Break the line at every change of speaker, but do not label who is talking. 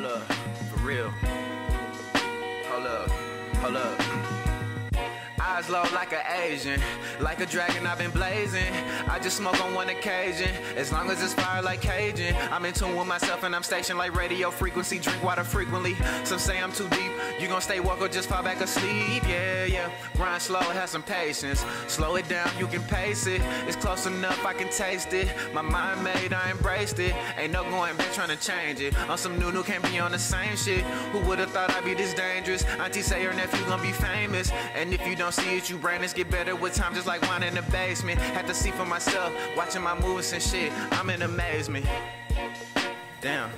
hold up, for real. Hold up, hold up. Eyes low like an Asian, like a dragon I've been blazing. I just smoke on one occasion, as long as it's fire like Cajun. I'm in tune with myself and I'm stationed like radio frequency. Drink water frequently. Some say I'm too deep. You gon' stay woke or just fall back asleep? Yeah, yeah. Grind slow, have some patience. Slow it down, you can pace it. It's close enough, I can taste it. My mind made, I embraced it. Ain't no going back trying to change it. On some new, new, can't be on the same shit. Who would've thought I'd be this dangerous? Auntie say her nephew gon' be famous. And if you don't see it, you brainless. Get better with time, just like wine in the basement. Had to see for myself, watching my moves and shit. I'm in amazement. Damn.